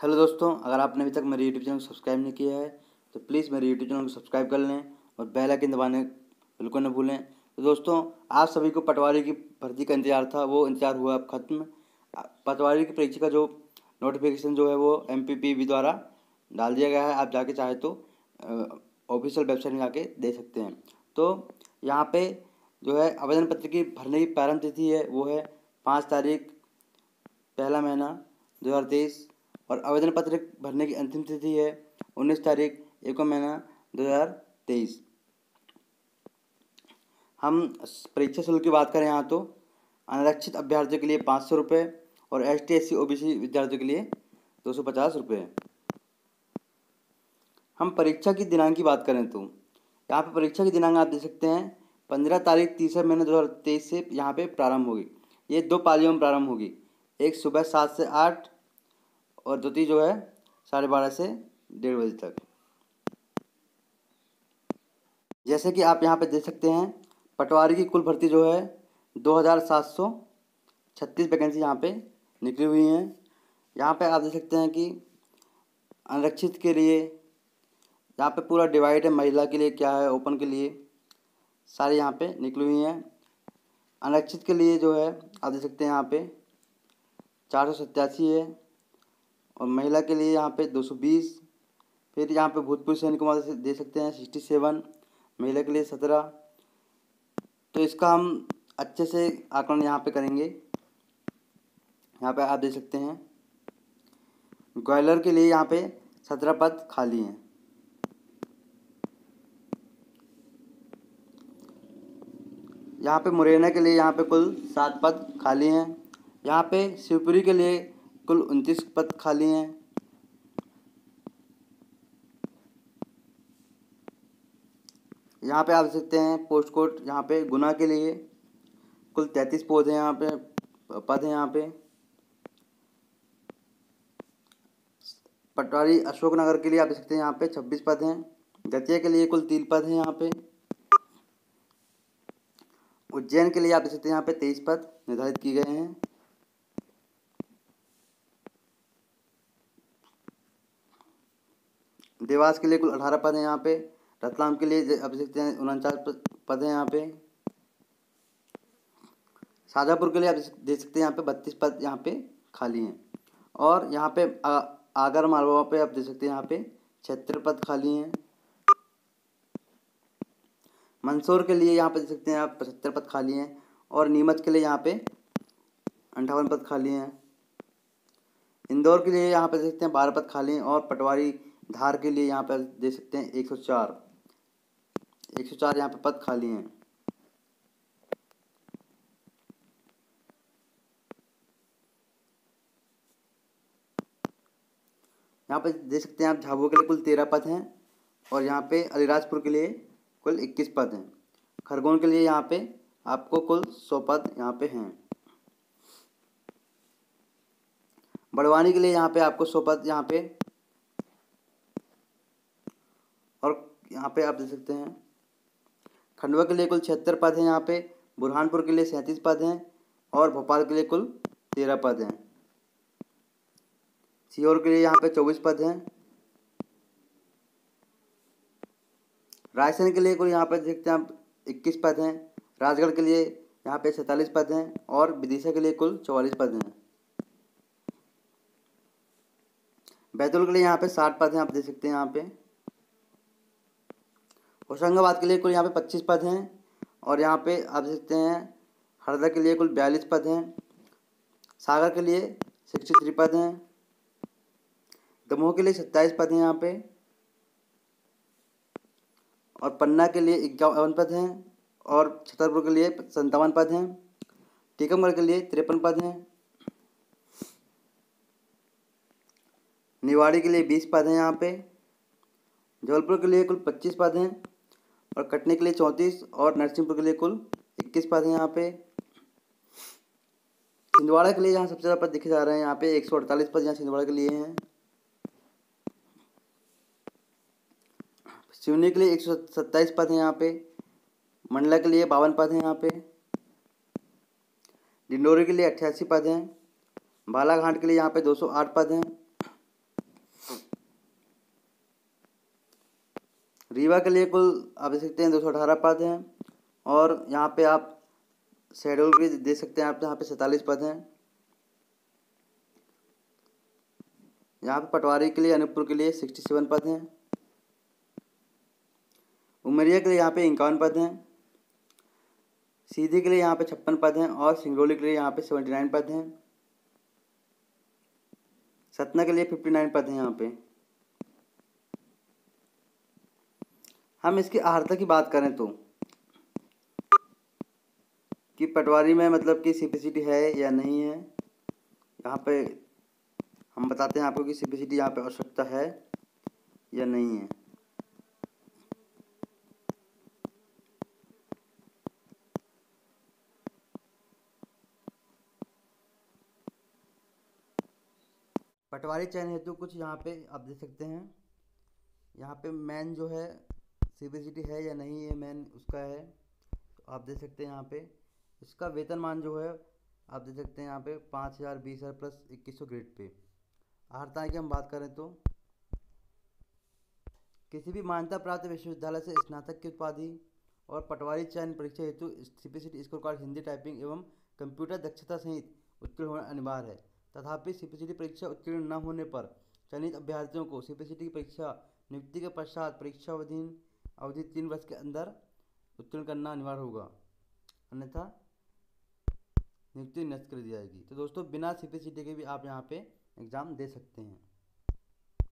Hello दोस्तों, अगर आपने अभी तक मेरे यूट्यूब चैनल को सब्सक्राइब नहीं किया है तो प्लीज़ मेरे यूट्यूब चैनल को सब्सक्राइब कर लें और बेल आइकन दबाने बिल्कुल न भूलें। तो दोस्तों, आप सभी को पटवारी की भर्ती का इंतज़ार था, वो इंतज़ार हुआ अब ख़त्म। पटवारी की परीक्षा का जो नोटिफिकेशन जो है, वो एम द्वारा डाल दिया गया है, आप जाके चाहे तो ऑफिशियल वेबसाइट में जाके दे सकते हैं। तो यहाँ पे जो है, आवेदन पत्र की भरने की प्रारंभ तिथि है, वो है पाँच तारीख, पहला महीना, दो हज़ार तेईस और आवेदन पत्र भरने की अंतिम तिथि है उन्नीस तारीख, एक महीना, दो हज़ार तेईस। हम परीक्षा शुल्क की बात करें यहाँ तो अनारक्षित अभ्यर्थियों के लिए पाँच सौ रुपये और S T S C O B C विद्यार्थियों के लिए दो सौ पचास रुपये। हम परीक्षा की दिनांक की बात करें तो यहाँ पे परीक्षा की दिनांक आप देख सकते हैं, पंद्रह तारीख, तीसरा महीना दो हज़ार तेईस से यहाँ पे प्रारंभ होगी। ये दो पालियों में प्रारंभ होगी, एक सुबह सात से आठ और द्वितीय जो है साढ़े बारह से डेढ़ बजे तक। जैसे कि आप यहाँ पे देख सकते हैं, पटवारी की कुल भर्ती जो है दो हज़ार सात सौ छत्तीस वैकेंसी यहाँ पे निकली हुई हैं। यहाँ पे आप देख सकते हैं कि अनरक्षित के लिए यहाँ पे पूरा डिवाइड है, महिला के लिए क्या है, ओपन के लिए सारे यहाँ पे निकली हुई हैं। अनरक्षित के लिए जो है, आप देख सकते हैं यहाँ पे चार सौ सत्तासी है। और महिला के लिए यहाँ पे दो सौ बीस, फिर यहाँ पे भूतपूर्व सैनिक कुमार दे सकते हैं सिक्सटी सेवन महिला के लिए सत्रह। तो इसका हम अच्छे से आकलन यहाँ पे करेंगे। यहाँ पे आप देख सकते हैं ग्वालर के लिए यहाँ पे सत्रह पद खाली हैं। यहाँ पे मुरैना के लिए यहाँ पे कुल सात पद खाली हैं। यहाँ पे शिवपुरी के लिए कुल उनतीस पद खाली हैं। यहाँ पे आप देख सकते हैं पोस्ट कोड यहाँ पे गुना के लिए। कुल तैंतीस पौधे यहाँ पे, पद हैं यहाँ पे। पटवारी अशोकनगर के लिए आप देख सकते हैं यहाँ पे छब्बीस पद हैं। दतिया के लिए कुल तीन पद हैं यहाँ पे। उज्जैन के लिए आप देख सकते हैं यहाँ पे तेईस पद निर्धारित किए गए हैं। देवास के लिए कुल अठारह पद हैं यहाँ पे, रतलाम के लिए हैं उनचास पद हैं यहाँ पे। शाजापुर के लिए आप देख सकते हैं यहाँ पे बत्तीस पद यहाँ पे खाली हैं। और यहाँ पे आगर मालवा पे आप देख सकते हैं यहाँ पे छिहत्तर पद खाली हैं। मंदसौर के लिए यहाँ पे देख सकते हैं आप पचहत्तर पद खाली हैं और नीमच के लिए यहाँ पे अंठावन पद खाली हैं। इंदौर के लिए यहाँ पे देख सकते हैं बारह पद खाली हैं और पटवारी धार के लिए यहाँ पर देख सकते हैं एक सौ चार। एक सौ चार यहाँ पर पद खाली हैं। यहाँ पर देख सकते हैं आप झाबुआ के लिए कुल तेरह पद हैं और यहाँ पे अलीराजपुर के लिए कुल इक्कीस पद हैं। खरगोन के लिए यहाँ पे आपको कुल सौ पद यहाँ पे हैं। बड़वानी के लिए यहाँ पे आपको सौ पद यहाँ पे और यहाँ पे आप देख सकते हैं। खंडवा के लिए कुल छिहत्तर पद हैं यहाँ पे, बुरहानपुर के लिए सैंतीस पद हैं और भोपाल के लिए कुल तेरह पद हैं। सीहोर के लिए यहाँ पे चौबीस पद हैं। रायसेन के लिए कुल यहाँ पे देखते हैं आप इक्कीस पद हैं। राजगढ़ के लिए यहाँ पे सैंतालीस पद हैं और विदिशा के लिए कुल चौवालीस पद हैं। बैतूल के लिए यहाँ पे साठ पद हैं, आप देख सकते हैं यहाँ पे। होशंगाबाद के लिए कुल यहाँ पे पच्चीस पद हैं और यहाँ पे आप देख सकते हैं हरदा के लिए कुल बयालीस पद हैं। सागर के लिए सिक्सटी थ्री पद हैं। दमोह के लिए सत्ताईस पद हैं यहाँ पे। और पन्ना के लिए इक्यावन पद हैं और छतरपुर के लिए संतावन पद हैं। टीकमगढ़ के लिए तिरपन पद हैं। निवाड़ी के लिए बीस पद हैं यहाँ पे। जबलपुर के लिए कुल पच्चीस पद हैं। और कटनी के लिए चौंतीस और नरसिंहपुर के लिए कुल इक्कीस पद हैं यहाँ पे। छिंदवाड़ा के लिए यहाँ सबसे ज़्यादा पद दिखे जा रहे हैं, यहाँ पे एक सौ अड़तालीस पद यहाँ छिंदवाड़ा के लिए हैं। सिवनी के लिए एक सौ सत्ताईस पद हैं यहाँ पे। मंडला के लिए बावन पद हैं यहाँ पे। डिंडोरी के लिए अट्ठासी पद हैं। बालाघाट के लिए यहाँ पे दो सौ आठ पद हैं। रीवा के लिए कुल, आप देख सकते हैं, दो सौ अठारह पद हैं, और यहाँ पे आप शेड्यूल भी दे सकते हैं, आप यहाँ पे सैंतालीस पद हैं। यहाँ पे पटवारी के लिए अनूपपुर के लिए सिक्सटी सेवन पद हैं। उमरिया के लिए यहाँ पे इक्यावन पद हैं। सीधी के लिए यहाँ पे छप्पन पद हैं, और सिंगरौली के लिए यहाँ पे सेवेंटी नाइन पद हैं। सतना के लिए फिफ्टी नाइन पद हैं यहाँ पे। हम इसकी आहारता की बात करें तो कि पटवारी में मतलब कि सीपीसीटी है या नहीं है, यहाँ पे हम बताते हैं आपको कि सीपीसीटी यहाँ पे आवश्यकता है या नहीं है। पटवारी चयन हेतु कुछ यहाँ पे आप देख सकते हैं। यहाँ पे मैन जो है सीबीसीटी है या नहीं है मैन उसका है। तो आप देख सकते हैं यहाँ पे। इसका वेतनमान जो है, आप देख सकते हैं यहाँ पे पाँच हज़ार, बीस हज़ार प्लस इक्कीस सौ ग्रेड पे। आहारताएँ की हम बात करें तो किसी भी मान्यता प्राप्त विश्वविद्यालय से स्नातक की उपाधि और पटवारी चयन परीक्षा हेतु C C score card Hindi typing एवं कंप्यूटर दक्षता सहित उत्तीर्ण होना अनिवार्य है। तथापि सी परीक्षा उत्तीर्ण न होने पर चयनित अभ्यर्थियों को सी की परीक्षा नियुक्ति के पश्चात परीक्षा अवधि तीन वर्ष के अंदर उत्तीर्ण करना अनिवार्य होगा। अन्यथा नियुक्ति नष्ट कर दी जाएगी। तो दोस्तों, बिना सीपीसीटी के भी आप यहाँ पे एग्ज़ाम दे सकते हैं।